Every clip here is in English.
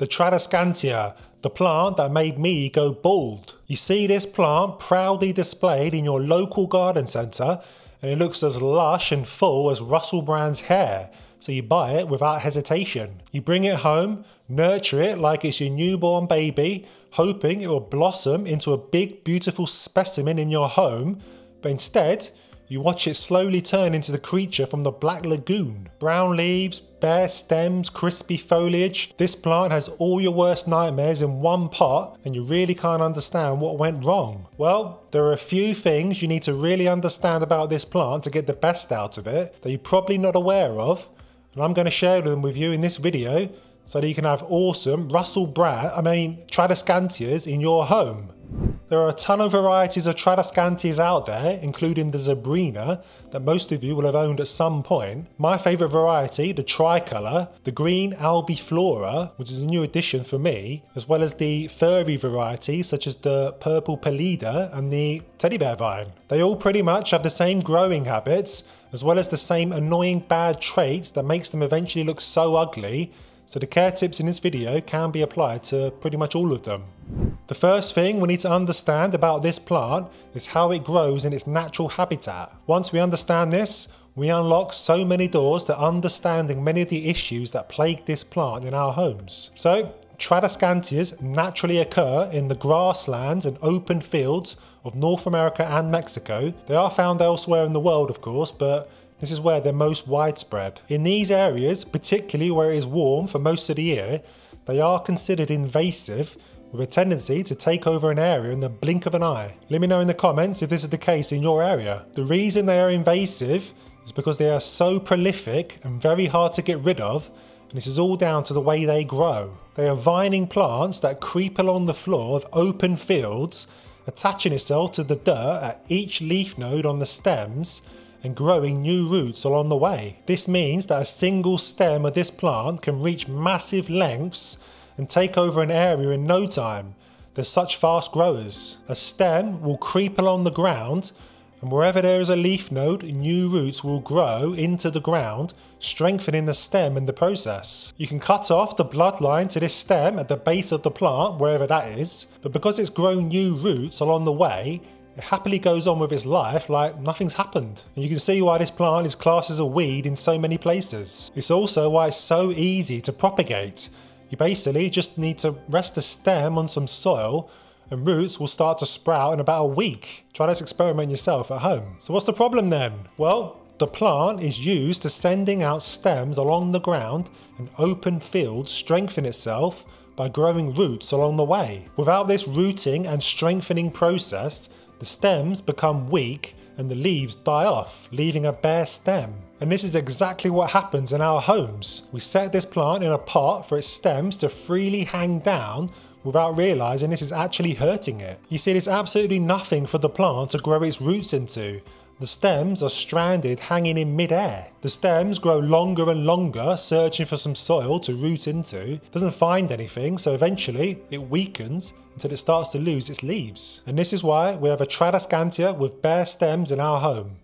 the Tradescantia, the plant that made me go bald. You see this plant proudly displayed in your local garden centre and it looks as lush and full as Russell Brand's hair, so you buy it without hesitation. You bring it home, nurture it like it's your newborn baby, hoping it will blossom into a big beautiful specimen in your home, but instead you watch it slowly turn into the creature from the Black Lagoon. Brown leaves, bare stems, crispy foliage. This plant has all your worst nightmares in one pot and you really can't understand what went wrong. Well, there are a few things you need to really understand about this plant to get the best out of it that you're probably not aware of and I'm going to share them with you in this video so that you can have awesome Russell Brand, I mean Tradescantias in your home. There are a ton of varieties of Tradescantias out there, including the Zebrina, that most of you will have owned at some point. My favourite variety, the tricolour, the green albiflora, which is a new addition for me, as well as the furry varieties such as the purple pallida and the teddy bear vine. They all pretty much have the same growing habits, as well as the same annoying bad traits that makes them eventually look so ugly so the care tips in this video can be applied to pretty much all of them. The first thing we need to understand about this plant is how it grows in its natural habitat. Once we understand this, we unlock so many doors to understanding many of the issues that plague this plant in our homes. So, Tradescantias naturally occur in the grasslands and open fields of North America and Mexico. They are found elsewhere in the world, of course, but this is where they're most widespread. In these areas, particularly where it is warm for most of the year, they are considered invasive with a tendency to take over an area in the blink of an eye. Let me know in the comments if this is the case in your area. The reason they are invasive is because they are so prolific and very hard to get rid of, and this is all down to the way they grow. They are vining plants that creep along the floor of open fields, attaching itself to the dirt at each leaf node on the stems and growing new roots along the way. This means that a single stem of this plant can reach massive lengths and take over an area in no time. They're such fast growers. A stem will creep along the ground and wherever there is a leaf node, new roots will grow into the ground, strengthening the stem in the process. You can cut off the bloodline to this stem at the base of the plant, wherever that is, but because it's grown new roots along the way, happily goes on with its life like nothing's happened. And you can see why this plant is classed as a weed in so many places. It's also why it's so easy to propagate. You basically just need to rest the stem on some soil and roots will start to sprout in about a week. Try this experiment yourself at home. So what's the problem then? Well, the plant is used to sending out stems along the ground in open fields strengthen itself by growing roots along the way. Without this rooting and strengthening process, the stems become weak and the leaves die off, leaving a bare stem. And this is exactly what happens in our homes. We set this plant in a pot for its stems to freely hang down without realising this is actually hurting it. You see, there's absolutely nothing for the plant to grow its roots into, the stems are stranded hanging in midair. The stems grow longer and longer, searching for some soil to root into. Doesn't find anything, so eventually it weakens until it starts to lose its leaves. And this is why we have a Tradescantia with bare stems in our home.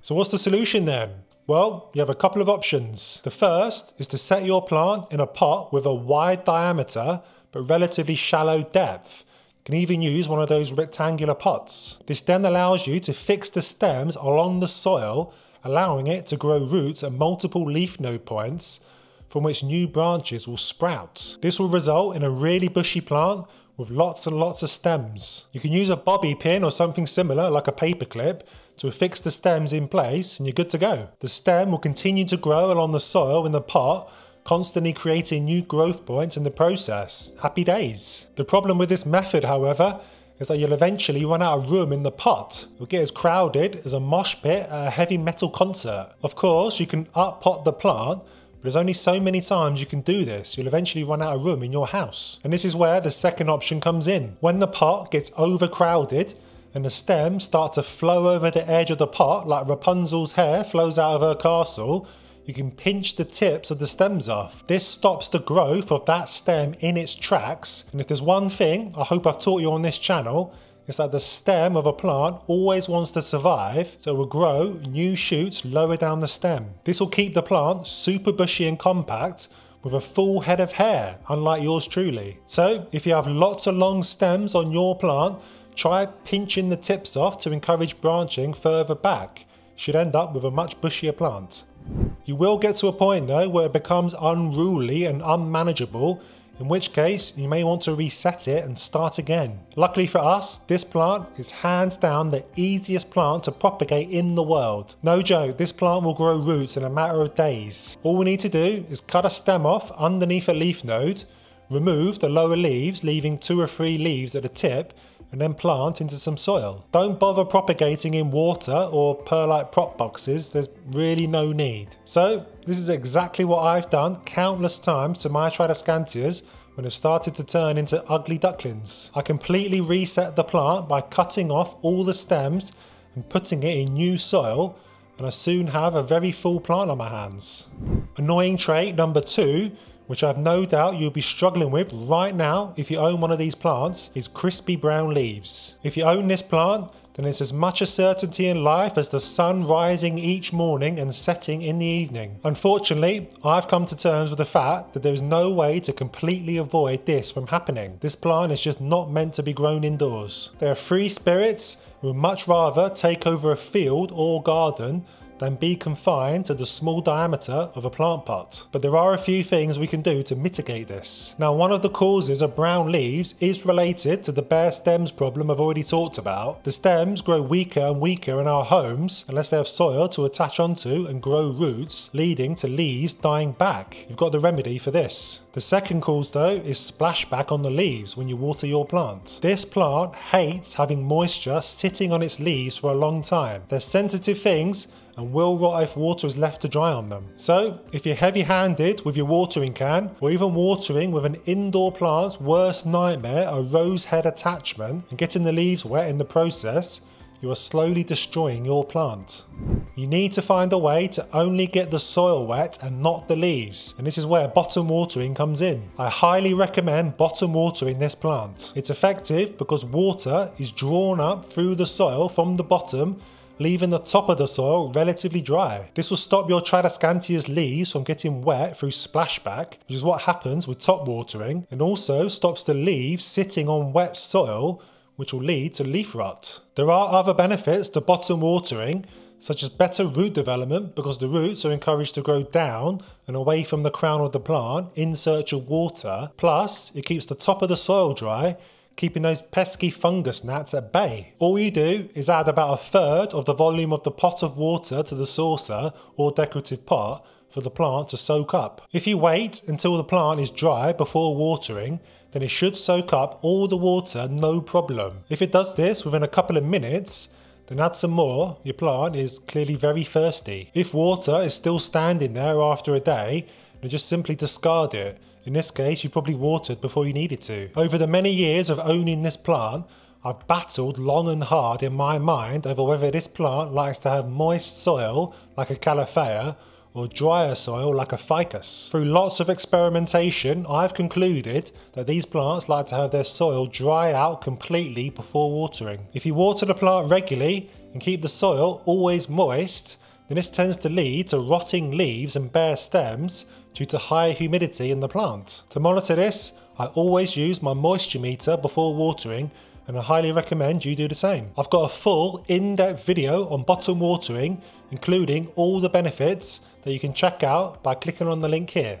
So what's the solution then? Well, you have a couple of options. The first is to set your plant in a pot with a wide diameter but relatively shallow depth can even use one of those rectangular pots. This then allows you to fix the stems along the soil, allowing it to grow roots at multiple leaf node points from which new branches will sprout. This will result in a really bushy plant with lots and lots of stems. You can use a bobby pin or something similar like a paper clip to affix the stems in place and you're good to go. The stem will continue to grow along the soil in the pot constantly creating new growth points in the process. Happy days. The problem with this method, however, is that you'll eventually run out of room in the pot. It'll get as crowded as a mosh pit at a heavy metal concert. Of course, you can up pot the plant, but there's only so many times you can do this. You'll eventually run out of room in your house. And this is where the second option comes in. When the pot gets overcrowded, and the stems start to flow over the edge of the pot like Rapunzel's hair flows out of her castle, you can pinch the tips of the stems off. This stops the growth of that stem in its tracks. And if there's one thing I hope I've taught you on this channel, is that the stem of a plant always wants to survive, so it will grow new shoots lower down the stem. This will keep the plant super bushy and compact, with a full head of hair, unlike yours truly. So if you have lots of long stems on your plant, try pinching the tips off to encourage branching further back. You should end up with a much bushier plant. You will get to a point though where it becomes unruly and unmanageable in which case you may want to reset it and start again. Luckily for us, this plant is hands down the easiest plant to propagate in the world. No joke, this plant will grow roots in a matter of days. All we need to do is cut a stem off underneath a leaf node, remove the lower leaves leaving two or three leaves at the tip and then plant into some soil. Don't bother propagating in water or perlite prop boxes, there's really no need. So this is exactly what I've done countless times to my Tradescantias when they've started to turn into ugly ducklings. I completely reset the plant by cutting off all the stems and putting it in new soil and I soon have a very full plant on my hands. Annoying trait number two which I have no doubt you'll be struggling with right now if you own one of these plants, is crispy brown leaves. If you own this plant, then it's as much a certainty in life as the sun rising each morning and setting in the evening. Unfortunately, I've come to terms with the fact that there is no way to completely avoid this from happening. This plant is just not meant to be grown indoors. They are free spirits who would much rather take over a field or garden than be confined to the small diameter of a plant pot. But there are a few things we can do to mitigate this. Now one of the causes of brown leaves is related to the bare stems problem I've already talked about. The stems grow weaker and weaker in our homes unless they have soil to attach onto and grow roots, leading to leaves dying back. You've got the remedy for this. The second cause though is splashback on the leaves when you water your plant. This plant hates having moisture sitting on its leaves for a long time. They're sensitive things and will rot if water is left to dry on them. So, if you're heavy handed with your watering can, or even watering with an indoor plant's worst nightmare, a rose head attachment, and getting the leaves wet in the process, you are slowly destroying your plant. You need to find a way to only get the soil wet and not the leaves, and this is where bottom watering comes in. I highly recommend bottom watering this plant. It's effective because water is drawn up through the soil from the bottom leaving the top of the soil relatively dry. This will stop your Tradescantia's leaves from getting wet through splashback, which is what happens with top watering, and also stops the leaves sitting on wet soil, which will lead to leaf rot. There are other benefits to bottom watering, such as better root development because the roots are encouraged to grow down and away from the crown of the plant in search of water. Plus, it keeps the top of the soil dry keeping those pesky fungus gnats at bay. All you do is add about a third of the volume of the pot of water to the saucer or decorative pot for the plant to soak up. If you wait until the plant is dry before watering, then it should soak up all the water no problem. If it does this within a couple of minutes, then add some more, your plant is clearly very thirsty. If water is still standing there after a day, then just simply discard it in this case, you probably watered before you needed to. Over the many years of owning this plant, I've battled long and hard in my mind over whether this plant likes to have moist soil like a calathea or drier soil like a ficus. Through lots of experimentation, I've concluded that these plants like to have their soil dry out completely before watering. If you water the plant regularly and keep the soil always moist, then this tends to lead to rotting leaves and bare stems due to high humidity in the plant. To monitor this, I always use my moisture meter before watering and I highly recommend you do the same. I've got a full in-depth video on bottom watering, including all the benefits that you can check out by clicking on the link here.